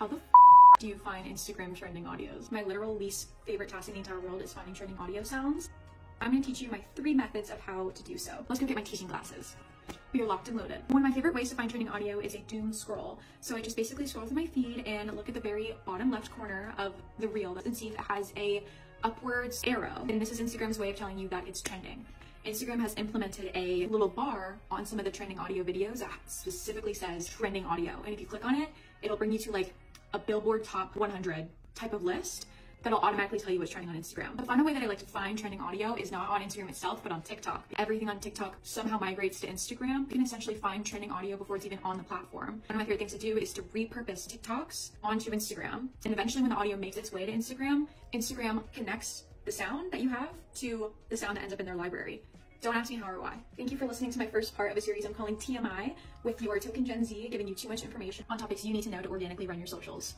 How the do you find Instagram trending audios? My literal least favorite task in the entire world is finding trending audio sounds. I'm gonna teach you my three methods of how to do so. Let's go get my teaching glasses. We are locked and loaded. One of my favorite ways to find trending audio is a doom scroll. So I just basically scroll through my feed and look at the very bottom left corner of the reel and see if it has a upwards arrow. And this is Instagram's way of telling you that it's trending. Instagram has implemented a little bar on some of the trending audio videos that specifically says trending audio. And if you click on it, it'll bring you to like a Billboard Top 100 type of list that'll automatically tell you what's trending on Instagram. The final way that I like to find trending audio is not on Instagram itself, but on TikTok. Everything on TikTok somehow migrates to Instagram. You can essentially find trending audio before it's even on the platform. One of my favorite things to do is to repurpose TikToks onto Instagram. And eventually when the audio makes its way to Instagram, Instagram connects the sound that you have to the sound that ends up in their library. Don't ask me how or why. Thank you for listening to my first part of a series I'm calling TMI with your token Gen Z, giving you too much information on topics you need to know to organically run your socials.